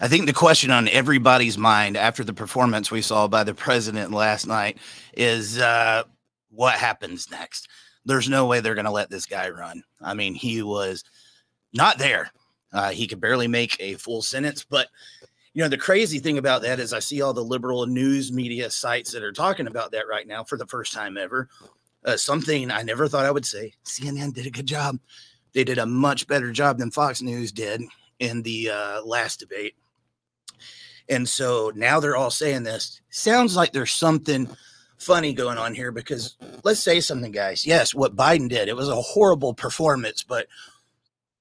I think the question on everybody's mind after the performance we saw by the president last night is uh, what happens next. There's no way they're going to let this guy run. I mean, he was not there. Uh, he could barely make a full sentence. But, you know, the crazy thing about that is I see all the liberal news media sites that are talking about that right now for the first time ever. Uh, something I never thought I would say. CNN did a good job. They did a much better job than Fox News did in the uh, last debate. And so now they're all saying this. Sounds like there's something funny going on here because let's say something, guys. Yes, what Biden did, it was a horrible performance, but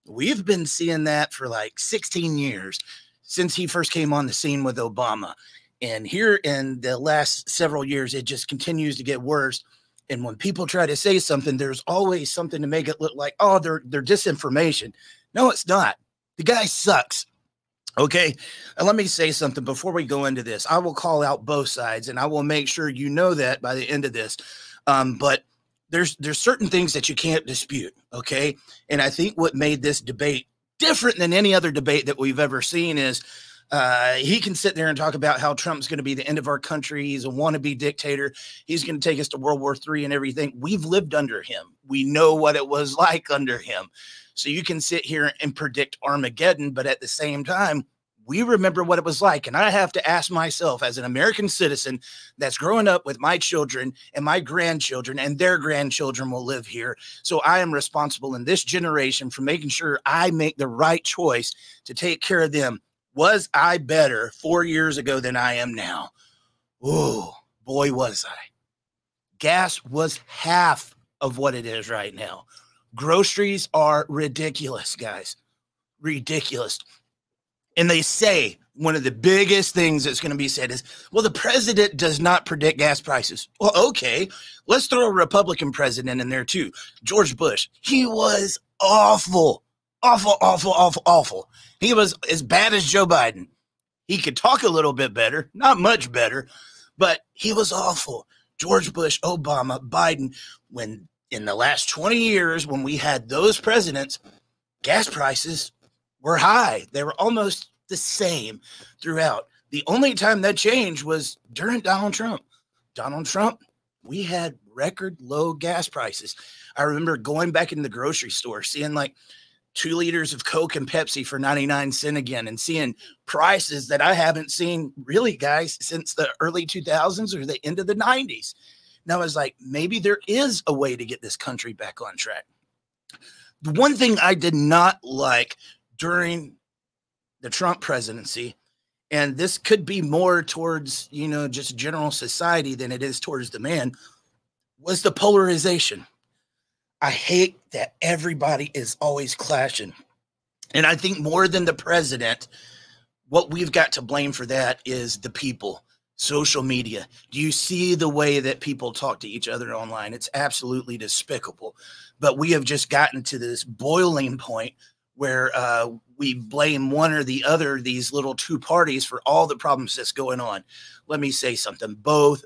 we've been seeing that for like 16 years since he first came on the scene with Obama. And here in the last several years, it just continues to get worse. And when people try to say something, there's always something to make it look like, oh, they're they're disinformation. No, it's not. The guy sucks. Okay. And let me say something before we go into this. I will call out both sides and I will make sure you know that by the end of this. Um, but there's there's certain things that you can't dispute. Okay. And I think what made this debate different than any other debate that we've ever seen is uh, he can sit there and talk about how Trump's going to be the end of our country. He's a wannabe dictator. He's going to take us to World War III and everything. We've lived under him. We know what it was like under him. So you can sit here and predict Armageddon, but at the same time, we remember what it was like. And I have to ask myself, as an American citizen that's growing up with my children and my grandchildren, and their grandchildren will live here. So I am responsible in this generation for making sure I make the right choice to take care of them. Was I better four years ago than I am now? Oh, boy, was I. Gas was half of what it is right now. Groceries are ridiculous, guys. Ridiculous. And they say one of the biggest things that's going to be said is, well, the president does not predict gas prices. Well, okay, let's throw a Republican president in there too. George Bush. He was awful, awful, awful, awful, awful. He was as bad as Joe Biden. He could talk a little bit better, not much better, but he was awful. George Bush, Obama, Biden, when in the last 20 years, when we had those presidents, gas prices were high. They were almost the same throughout. The only time that changed was during Donald Trump. Donald Trump, we had record low gas prices. I remember going back in the grocery store, seeing like two liters of Coke and Pepsi for 99 cent again and seeing prices that I haven't seen really, guys, since the early 2000s or the end of the 90s. Now I was like, maybe there is a way to get this country back on track. The one thing I did not like during the Trump presidency, and this could be more towards, you know, just general society than it is towards the man, was the polarization. I hate that everybody is always clashing. And I think more than the president, what we've got to blame for that is the people social media. Do you see the way that people talk to each other online? It's absolutely despicable. But we have just gotten to this boiling point where uh, we blame one or the other, these little two parties, for all the problems that's going on. Let me say something. Both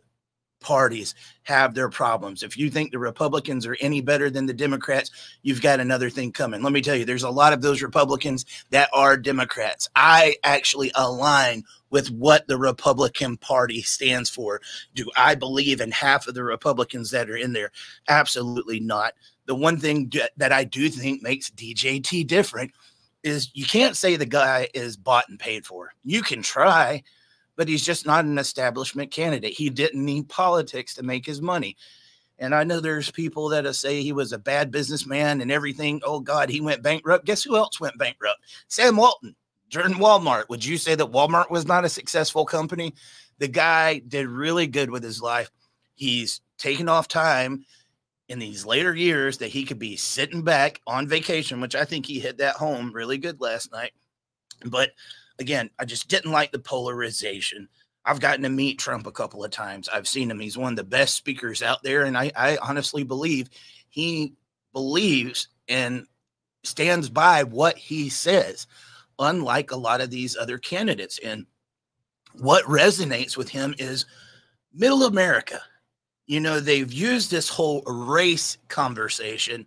parties have their problems. If you think the Republicans are any better than the Democrats, you've got another thing coming. Let me tell you, there's a lot of those Republicans that are Democrats. I actually align with what the Republican Party stands for. Do I believe in half of the Republicans that are in there? Absolutely not. The one thing that I do think makes DJT different is you can't say the guy is bought and paid for. You can try but he's just not an establishment candidate. He didn't need politics to make his money. And I know there's people that say he was a bad businessman and everything. Oh God, he went bankrupt. Guess who else went bankrupt? Sam Walton during Walmart. Would you say that Walmart was not a successful company? The guy did really good with his life. He's taken off time in these later years that he could be sitting back on vacation, which I think he hit that home really good last night. But again, I just didn't like the polarization. I've gotten to meet Trump a couple of times. I've seen him. He's one of the best speakers out there. And I, I honestly believe he believes and stands by what he says, unlike a lot of these other candidates. And what resonates with him is middle America. You know, they've used this whole race conversation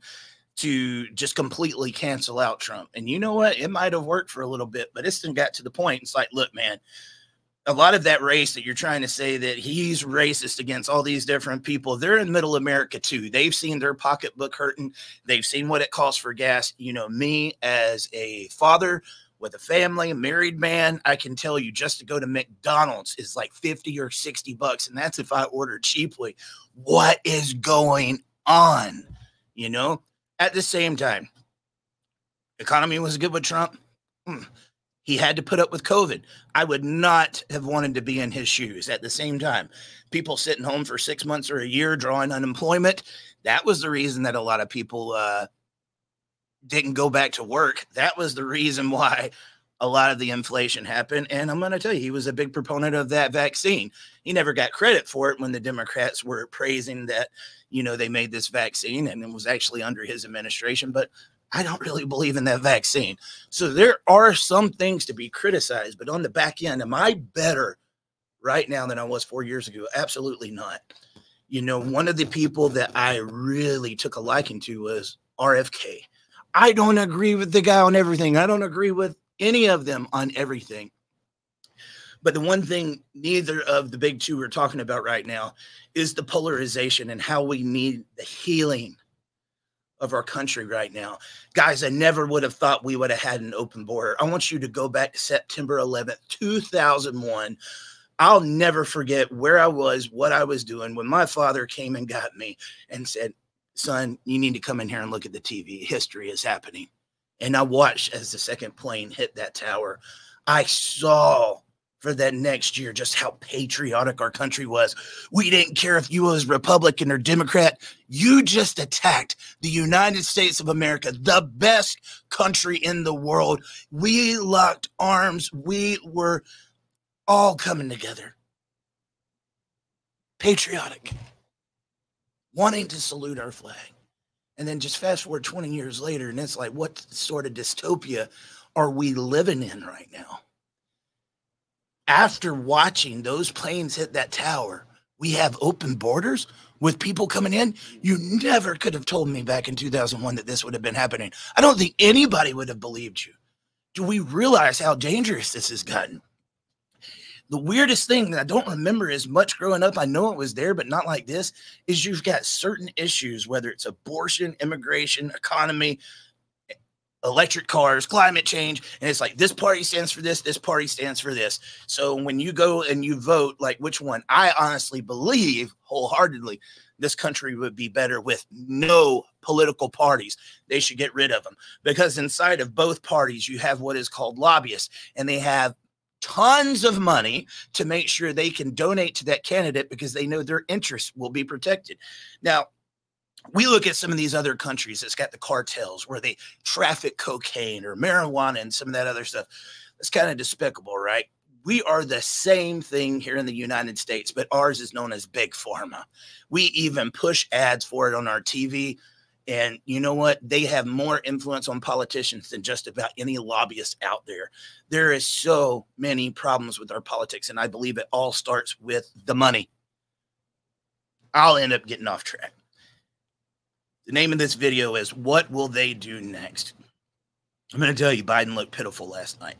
to just completely cancel out Trump. And you know what? It might have worked for a little bit, but it's got to the point. It's like, look, man, a lot of that race that you're trying to say that he's racist against all these different people, they're in middle America too. They've seen their pocketbook hurting. They've seen what it costs for gas. You know, me as a father with a family, a married man, I can tell you just to go to McDonald's is like 50 or 60 bucks. And that's if I order cheaply. What is going on? You know, at the same time, economy was good with Trump. Hmm he had to put up with COVID. I would not have wanted to be in his shoes at the same time. People sitting home for six months or a year drawing unemployment. That was the reason that a lot of people uh, didn't go back to work. That was the reason why a lot of the inflation happened. And I'm going to tell you, he was a big proponent of that vaccine. He never got credit for it when the Democrats were praising that, you know, they made this vaccine and it was actually under his administration. But I don't really believe in that vaccine. So there are some things to be criticized, but on the back end, am I better right now than I was four years ago? Absolutely not. You know, one of the people that I really took a liking to was RFK. I don't agree with the guy on everything. I don't agree with any of them on everything. But the one thing neither of the big two are talking about right now is the polarization and how we need the healing of our country right now. Guys, I never would have thought we would have had an open border. I want you to go back to September 11th, 2001. I'll never forget where I was, what I was doing when my father came and got me and said, Son, you need to come in here and look at the TV. History is happening. And I watched as the second plane hit that tower. I saw for that next year just how patriotic our country was. We didn't care if you was Republican or Democrat. You just attacked the United States of America, the best country in the world. We locked arms. We were all coming together. Patriotic. Wanting to salute our flag. And then just fast forward 20 years later, and it's like, what sort of dystopia are we living in right now? after watching those planes hit that tower, we have open borders with people coming in. You never could have told me back in 2001 that this would have been happening. I don't think anybody would have believed you. Do we realize how dangerous this has gotten? The weirdest thing that I don't remember as much growing up, I know it was there, but not like this, is you've got certain issues, whether it's abortion, immigration, economy, electric cars, climate change. And it's like this party stands for this, this party stands for this. So when you go and you vote, like which one, I honestly believe wholeheartedly this country would be better with no political parties. They should get rid of them because inside of both parties, you have what is called lobbyists, and they have tons of money to make sure they can donate to that candidate because they know their interests will be protected. Now, we look at some of these other countries that's got the cartels where they traffic cocaine or marijuana and some of that other stuff. It's kind of despicable, right? We are the same thing here in the United States, but ours is known as big pharma. We even push ads for it on our TV. And you know what? They have more influence on politicians than just about any lobbyist out there. There is so many problems with our politics, and I believe it all starts with the money. I'll end up getting off track. The name of this video is What Will They Do Next? I'm going to tell you, Biden looked pitiful last night.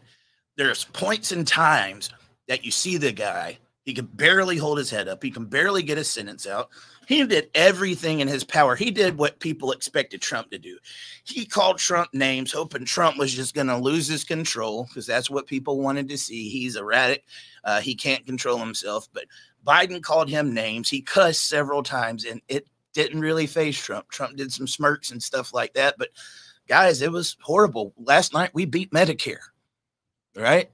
There's points and times that you see the guy, he can barely hold his head up, he can barely get a sentence out. He did everything in his power. He did what people expected Trump to do. He called Trump names, hoping Trump was just going to lose his control because that's what people wanted to see. He's erratic. Uh, he can't control himself. But Biden called him names. He cussed several times, and it didn't really faze Trump. Trump did some smirks and stuff like that. But guys, it was horrible. Last night we beat Medicare, right?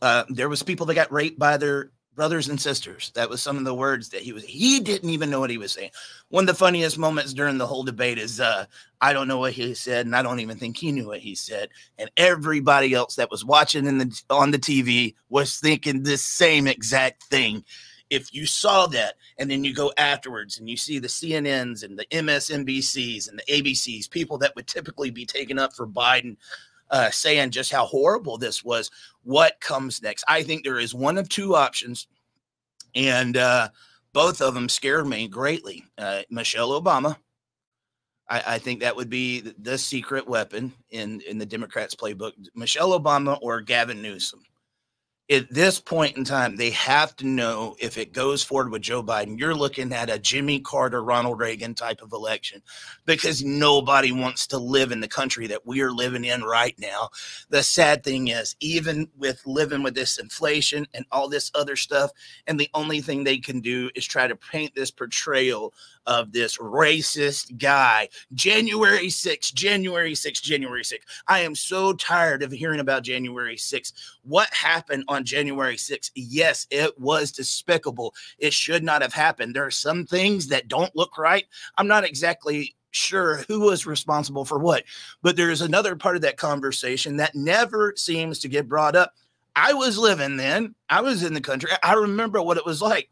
Uh, there was people that got raped by their brothers and sisters. That was some of the words that he was. He didn't even know what he was saying. One of the funniest moments during the whole debate is, uh, I don't know what he said, and I don't even think he knew what he said. And everybody else that was watching in the on the TV was thinking this same exact thing if you saw that and then you go afterwards and you see the CNNs and the MSNBCs and the ABCs, people that would typically be taken up for Biden, uh, saying just how horrible this was, what comes next? I think there is one of two options, and uh, both of them scared me greatly. Uh, Michelle Obama I, I think that would be the, secret weapon in in the Democrats' playbook: Michelle Obama or Gavin Newsom at this point in time, they have to know if it goes forward with Joe Biden, you're looking at a Jimmy Carter, Ronald Reagan type of election because nobody wants to live in the country that we are living in right now. The sad thing is, even with living with this inflation and all this other stuff, and the only thing they can do is try to paint this portrayal of this racist guy. January 6th, January 6th, January 6th. I am so tired of hearing about January 6th. What happened on January 6th? Yes, it was despicable. It should not have happened. There are some things that don't look right. I'm not exactly sure who was responsible for what, but there's another part of that conversation that never seems to get brought up. I was living then, I was in the country. I remember what it was like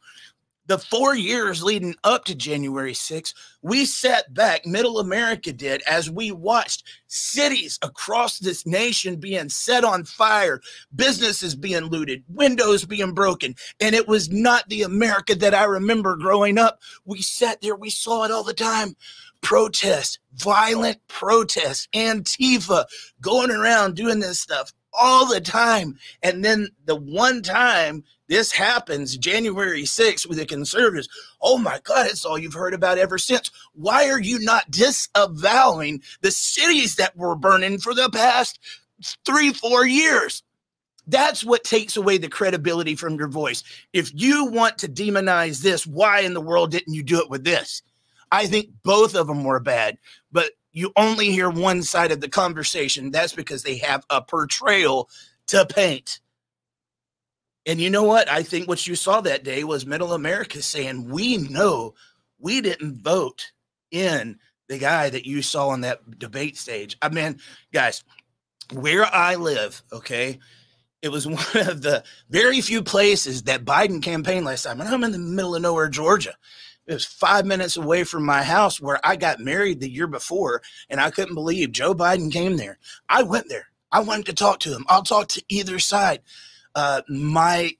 the four years leading up to January 6th, we sat back, middle America did, as we watched cities across this nation being set on fire, businesses being looted, windows being broken. And it was not the America that I remember growing up. We sat there, we saw it all the time. Protests, violent protests, Antifa going around doing this stuff all the time. And then the one time this happens, January 6th, with the conservatives, oh my God, it's all you've heard about ever since. Why are you not disavowing the cities that were burning for the past three, four years? That's what takes away the credibility from your voice. If you want to demonize this, why in the world didn't you do it with this? I think both of them were bad, but you only hear one side of the conversation. That's because they have a portrayal to paint. And you know what? I think what you saw that day was middle America saying, We know we didn't vote in the guy that you saw on that debate stage. I mean, guys, where I live, okay, it was one of the very few places that Biden campaigned last time. And I'm in the middle of nowhere, Georgia. It was five minutes away from my house where I got married the year before, and I couldn't believe Joe Biden came there. I went there. I wanted to talk to him. I'll talk to either side. Uh, my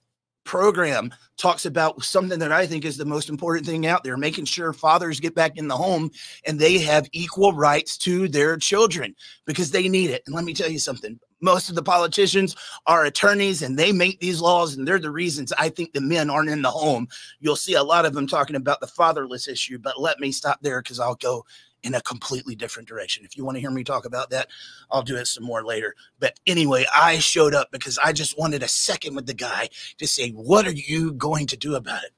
program talks about something that I think is the most important thing out there making sure fathers get back in the home and they have equal rights to their children because they need it. And let me tell you something most of the politicians are attorneys and they make these laws and they're the reasons I think the men aren't in the home. You'll see a lot of them talking about the fatherless issue, but let me stop there because I'll go in a completely different direction. If you want to hear me talk about that, I'll do it some more later. But anyway, I showed up because I just wanted a second with the guy to say, What are you going to do about it?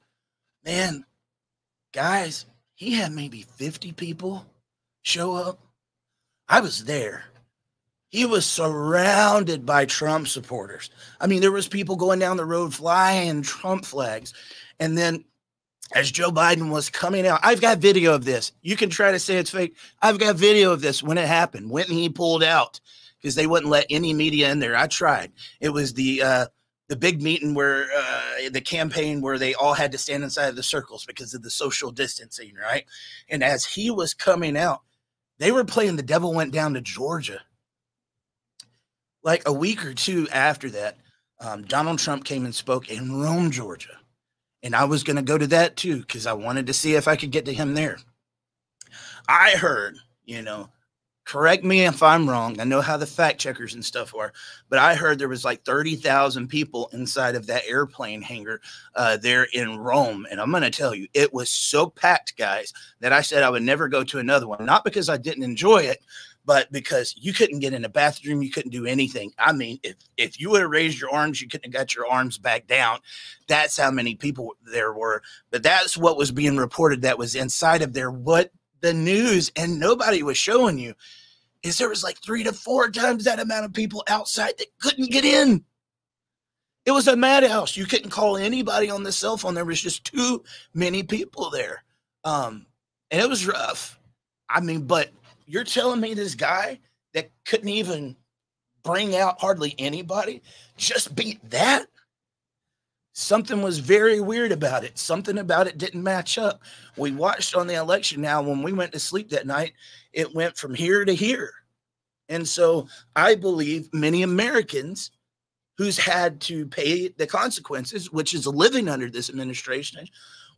Man, guys, he had maybe 50 people show up. I was there. He was surrounded by Trump supporters. I mean, there was people going down the road flying Trump flags. And then as Joe Biden was coming out. I've got video of this. You can try to say it's fake. I've got video of this when it happened, when he pulled out because they wouldn't let any media in there. I tried. It was the uh, the big meeting where uh, the campaign where they all had to stand inside of the circles because of the social distancing, right? And as he was coming out, they were playing "The Devil Went Down to Georgia." Like a week or two after that, um, Donald Trump came and spoke in Rome, Georgia and I was going to go to that too because I wanted to see if I could get to him there. I heard, you know, correct me if I'm wrong. I know how the fact checkers and stuff are, but I heard there was like 30,000 people inside of that airplane hangar uh, there in Rome. And I'm going to tell you, it was so packed, guys, that I said I would never go to another one. Not because I didn't enjoy it, but because you couldn't get in a bathroom, you couldn't do anything. I mean, if if you would have raised your arms, you couldn't have got your arms back down. That's how many people there were. But that's what was being reported that was inside of there. What the news and nobody was showing you is there was like three to four times that amount of people outside that couldn't get in. It was a madhouse. You couldn't call anybody on the cell phone. There was just too many people there. Um, and it was rough. I mean, but you're telling me this guy that couldn't even bring out hardly anybody just beat that? Something was very weird about it. Something about it didn't match up. We watched on the election now when we went to sleep that night, it went from here to here. And so I believe many Americans who's had to pay the consequences, which is living under this administration,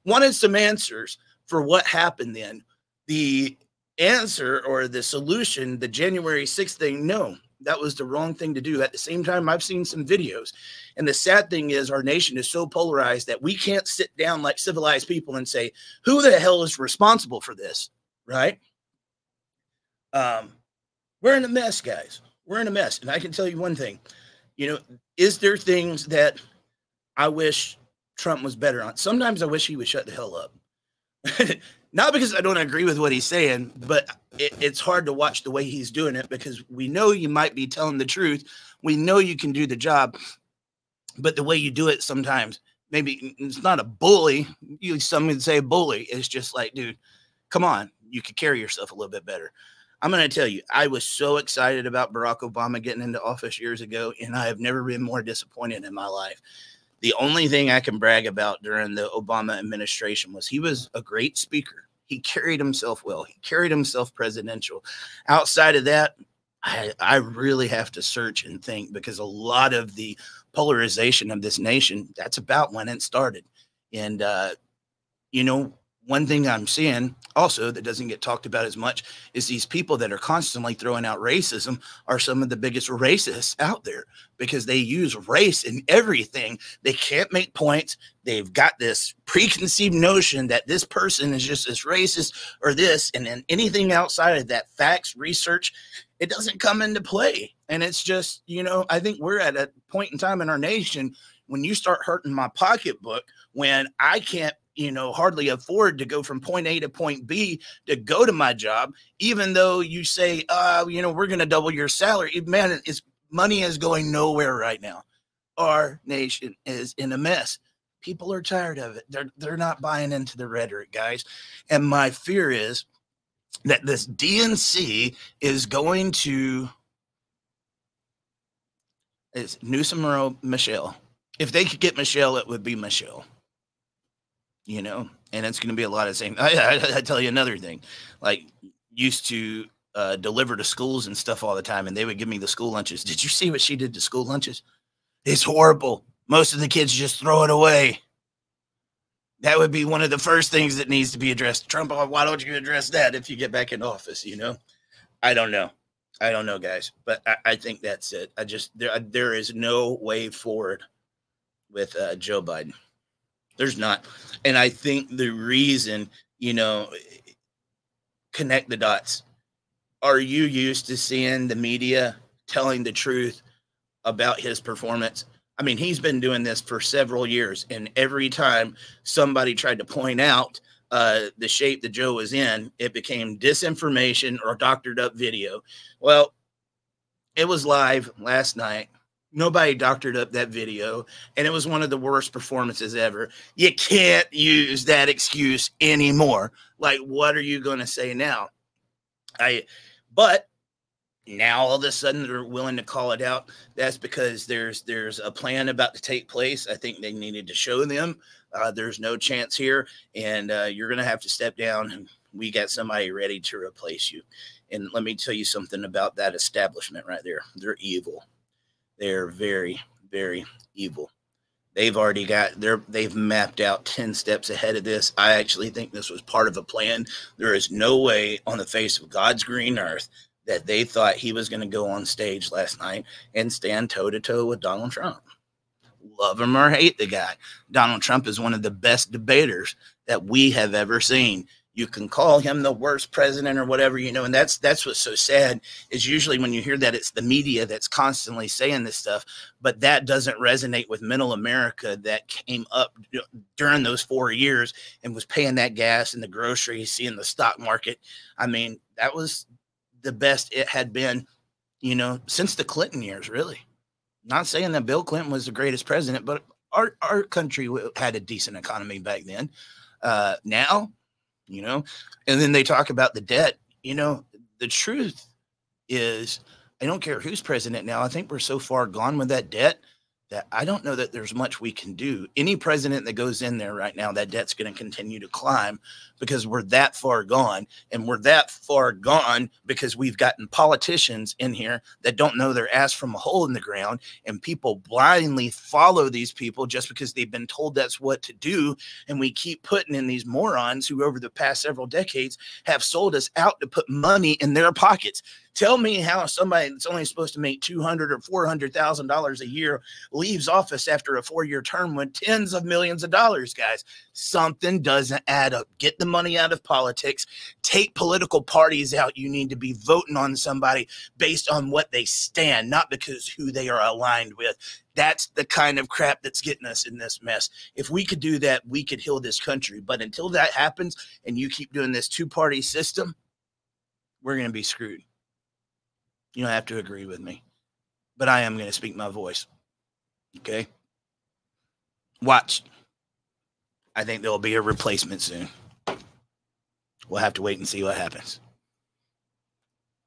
wanted some answers for what happened then. The answer or the solution, the January 6th thing, no, that was the wrong thing to do. At the same time, I've seen some videos. And the sad thing is, our nation is so polarized that we can't sit down like civilized people and say, who the hell is responsible for this? Right? Um, we're in a mess, guys. We're in a mess. And I can tell you one thing you know, is there things that I wish Trump was better on? Sometimes I wish he would shut the hell up. Not because I don't agree with what he's saying, but it, it's hard to watch the way he's doing it because we know you might be telling the truth. We know you can do the job, but the way you do it sometimes, maybe it's not a bully. You some would say bully. It's just like, dude, come on, you could carry yourself a little bit better. I'm going to tell you, I was so excited about Barack Obama getting into office years ago, and I have never been more disappointed in my life. The only thing I can brag about during the Obama administration was he was a great speaker. He carried himself well. He carried himself presidential. Outside of that, I, I really have to search and think because a lot of the polarization of this nation, that's about when it started. And, uh, you know, one thing I'm seeing also that doesn't get talked about as much is these people that are constantly throwing out racism are some of the biggest racists out there because they use race in everything. They can't make points. They've got this preconceived notion that this person is just as racist or this, and then anything outside of that facts, research, it doesn't come into play. And it's just, you know, I think we're at a point in time in our nation when you start hurting my pocketbook when I can't you know hardly afford to go from point A to point B to go to my job, even though you say, uh, you know, we're going to double your salary. Man, it's money is going nowhere right now. Our nation is in a mess. People are tired of it. They're they're not buying into the rhetoric, guys. And my fear is that this DNC is going to it's Newsom or Michelle. If they could get Michelle, it would be Michelle you know, and it's going to be a lot of the same. I, I, I, tell you another thing, like used to uh, deliver to schools and stuff all the time, and they would give me the school lunches. Did you see what she did to school lunches? It's horrible. Most of the kids just throw it away. That would be one of the first things that needs to be addressed. Trump, why don't you address that if you get back in office? You know, I don't know. I don't know, guys, but I, I think that's it. I just there there is no way forward with uh, Joe Biden. There's not. And I think the reason, you know, connect the dots. Are you used to seeing the media telling the truth about his performance? I mean, he's been doing this for several years, and every time somebody tried to point out uh, the shape that Joe was in, it became disinformation or doctored up video. Well, it was live last night Nobody doctored up that video, and it was one of the worst performances ever. You can't use that excuse anymore. Like, what are you going to say now? I, but now all of a sudden they're willing to call it out. That's because there's there's a plan about to take place. I think they needed to show them uh, there's no chance here, and uh, you're going to have to step down. And we got somebody ready to replace you. And let me tell you something about that establishment right there. They're evil. They're very, very evil. They've already got they're they've mapped out 10 steps ahead of this. I actually think this was part of a plan. There is no way on the face of God's green earth that they thought he was going to go on stage last night and stand toe to toe with Donald Trump. Love him or hate the guy. Donald Trump is one of the best debaters that we have ever seen you can call him the worst president or whatever you know and that's that's what's so sad is usually when you hear that it's the media that's constantly saying this stuff but that doesn't resonate with middle america that came up during those four years and was paying that gas and the groceries seeing the stock market. I mean that was the best it had been you know since the clinton years really. Not saying that bill clinton was the greatest president but our, our country had a decent economy back then. Uh, now you know? And then they talk about the debt. You know, the truth is, I don't care who's president now. I think we're so far gone with that debt that I don't know that there's much we can do. Any president that goes in there right now, that debt's going to continue to climb because we're that far gone. And we're that far gone because we've gotten politicians in here that don't know their ass from a hole in the ground. And people blindly follow these people just because they've been told that's what to do. And we keep putting in these morons who, over the past several decades, have sold us out to put money in their pockets. Tell me how somebody that's only supposed to make two hundred or four hundred thousand dollars a year leaves office after a four-year term with tens of millions of dollars, guys. Something doesn't add up. Get the money out of politics. Take political parties out. You need to be voting on somebody based on what they stand, not because who they are aligned with. That's the kind of crap that's getting us in this mess. If we could do that, we could heal this country. But until that happens and you keep doing this two-party system, we're going to be screwed. You don't have to agree with me, but I am going to speak my voice. Okay. Watch. I think there'll be a replacement soon. We'll have to wait and see what happens.